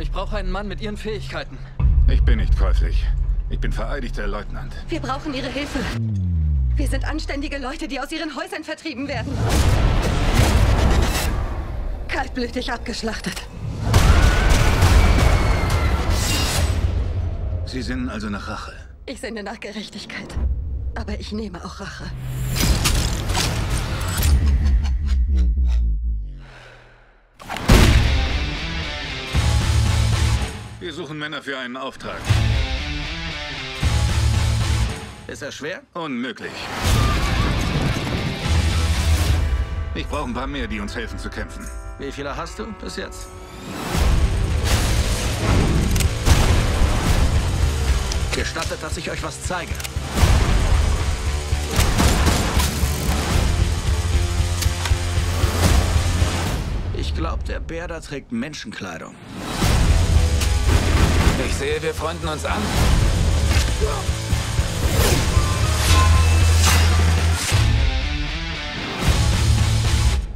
Ich brauche einen Mann mit Ihren Fähigkeiten. Ich bin nicht käuflich. Ich bin vereidigter Leutnant. Wir brauchen Ihre Hilfe. Wir sind anständige Leute, die aus ihren Häusern vertrieben werden. Kaltblütig abgeschlachtet. Sie sinnen also nach Rache. Ich sende nach Gerechtigkeit. Aber ich nehme auch Rache. Wir suchen Männer für einen Auftrag. Ist er schwer? Unmöglich. Ich brauche ein paar mehr, die uns helfen zu kämpfen. Wie viele hast du bis jetzt? Gestattet, dass ich euch was zeige. Ich glaube, der Bär da trägt Menschenkleidung. Ich sehe, wir freunden uns an.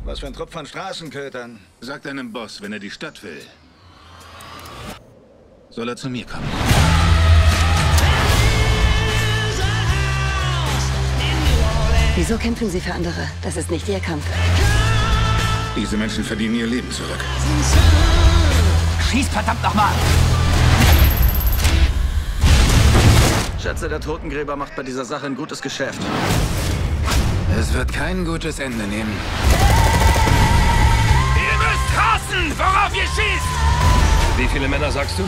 Was für ein Trupp von Straßenkötern. Sag deinem Boss, wenn er die Stadt will, soll er zu mir kommen. Wieso kämpfen Sie für andere? Das ist nicht Ihr Kampf. Diese Menschen verdienen ihr Leben zurück. Schieß verdammt nochmal! Schätze, der Totengräber macht bei dieser Sache ein gutes Geschäft. Es wird kein gutes Ende nehmen. Ihr müsst hassen, worauf ihr schießt! Wie viele Männer sagst du?